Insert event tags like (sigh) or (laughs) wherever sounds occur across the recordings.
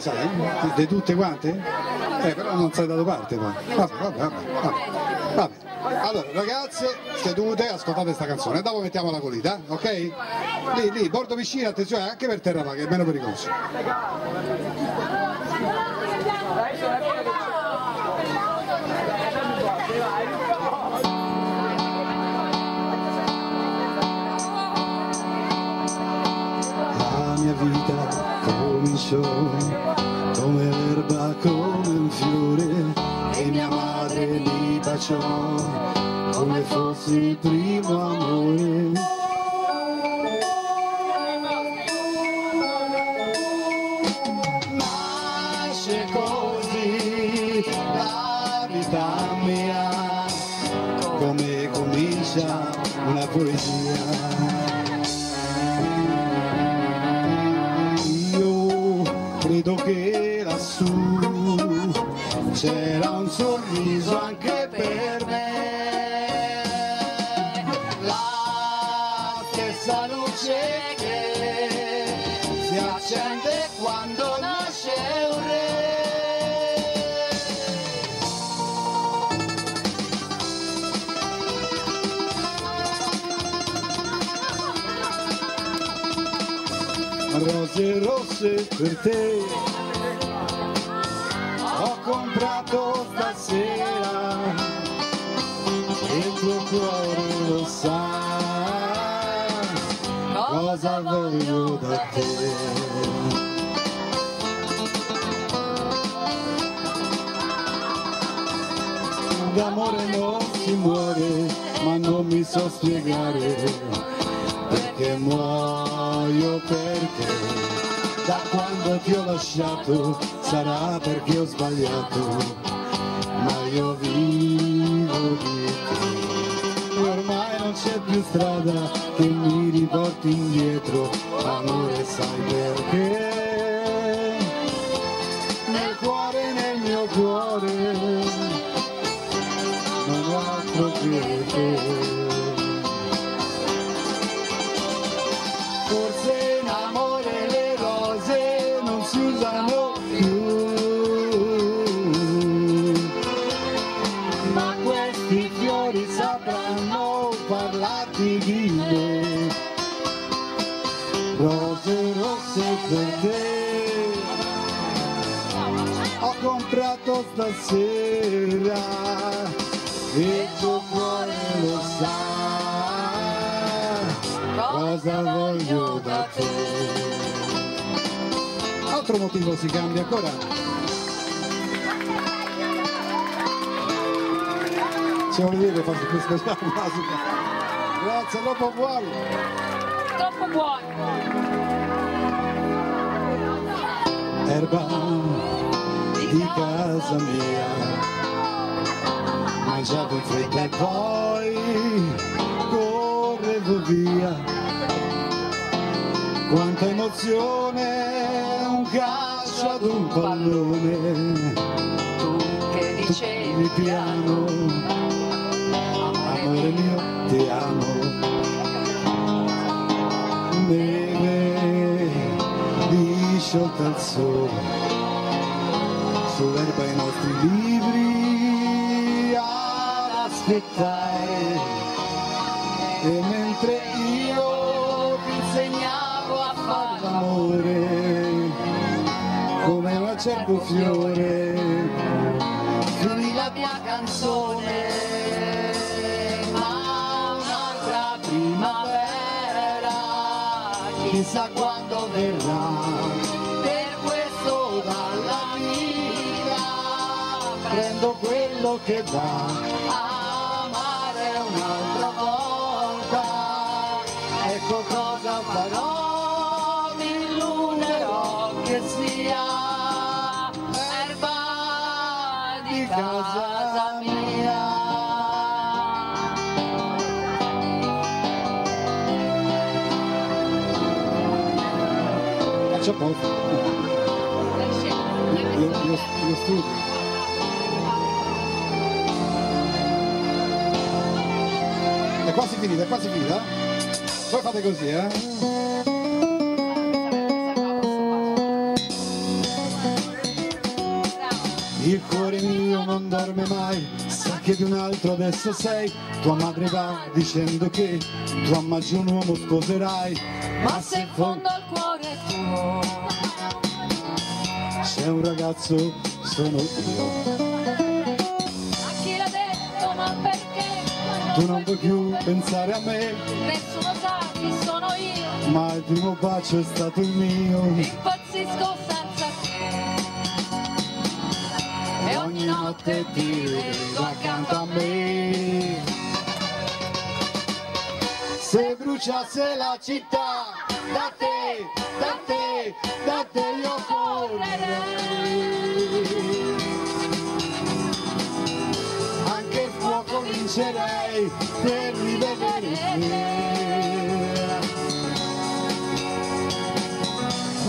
sai, sai, di, tutte quante? Eh, però non sei dato parte poi. Vabbè, vabbè, vabbè, vabbè. vabbè. Allora, ragazze, sedute, ascoltate questa canzone, dopo mettiamo la colita, ok? Lì, lì, bordo piscina, attenzione, anche per terra che è meno pericoloso. La mia vita cominciò come l'erba, come un fiore e mia madre mi baciò come fosse il primo amore. Nasce così la vita mia, come comincia una poesia. C'era un sorriso anche per me. La stessa luce che si accende quando nasce un re. Rose rosse per te ho comprato stasera e il tuo cuore lo sa cosa voglio da te. D'amore non si muore, ma non mi so spiegare perché muoio perché da quando ti ho lasciato sarà perché ho sbagliato. Ma io vivo di te ormai non c'è più strada che mi riporti indietro. Amore sai perché usano più, ma questi fiori sapranno parlarti di me. Rose rosse per te, ho comprato stasera e il tuo cuore lo sa cosa voglio da te. Altro motivo si cambia ancora. Se dire fate questa (laughs) musica. Grazie, dopo buono. Troppo buono. Erba di casa mia, mangiato in fretta e poi correvo via. Quanta emozione, calcio ad un pallone. Tu che dicevi piano, amore mio, ti amo. Neve disciolta al sole, sull'erba i nostri libri ad aspettare. Acerbo fiore, finì la mia canzone, ma un'altra primavera, chissà quando verrà, per questo dalla vita prendo quello che dà, amare un'altra volta, ecco cosa farò, casa mia. Faccio poco. Io, io, io studio. È quasi finita, è quasi finita. Poi fate così, eh? Non dorme mai, sa che di un altro adesso sei, tua madre va dicendo che tu a maggio un uomo sposerai, Ma se in fondo al cuore tuo c'è un ragazzo, sono io. A chi l'ha detto ma perché? Tu non puoi più pensare a me, Nessuno sa chi sono io. Ma il primo bacio è stato il mio. Impazzisco senza ogni notte ti vedo accanto a me Se bruciasse la città, da te, da te, da te io correrei. Anche il fuoco vincerei per rivedere te.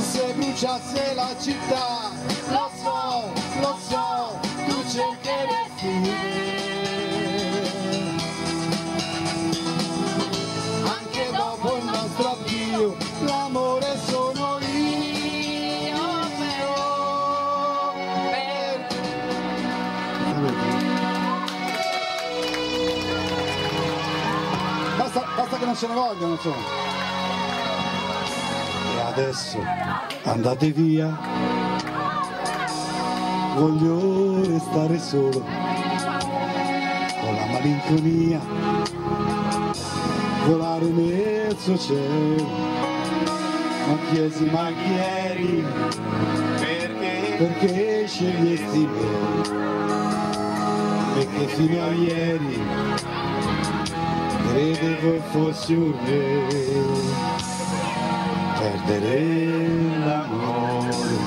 Se bruciasse la città, lo so, lo so, tu cercheresti me. Anche dopo il nostro addio, l'amore sono io. Per Basta, basta che non se ne vogliono, insomma. E adesso andate via. Voglio restare solo con la malinconia, volare nel suo cielo. Ma chiesi mai chi eri, Perché? Perché scegliesti me? Perché fino a ieri credevo fossi un re. Perdere l'amore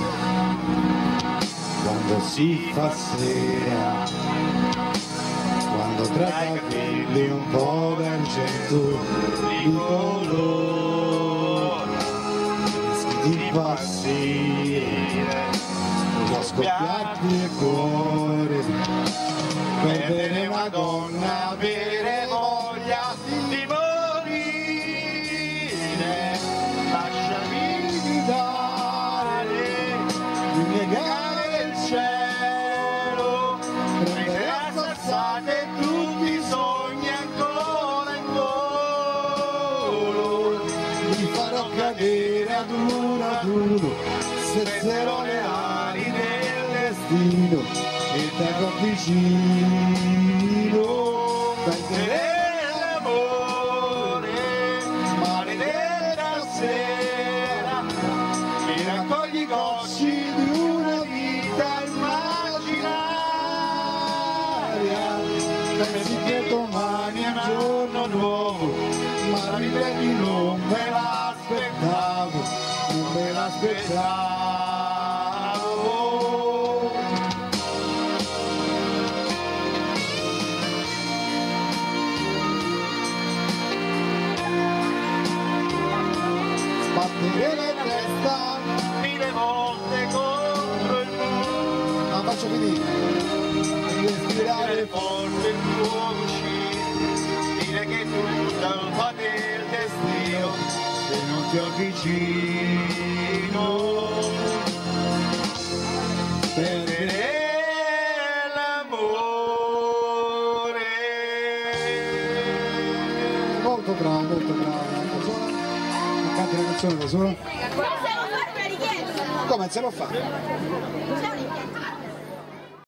quando si fa sera quando tra i capelli un po' d'argento di colore rischi di impazzire può scoppiarti il cuore perdere una donna ad uno ad uno stesserò le ali del destino e t'avrò vicino. Per l'amore, maledetta sera, mi raccogli gocci me l'aspettavo sbattere la testa mille volte contro il muro. ma faccio finire respirare forte il tuo cuscino, dire che tutta colpa del destino, se non ti avvicino. Molto bravo molto bravo da sola canti la canzone da sola? Possiamo fare una richiesta? come se lo fa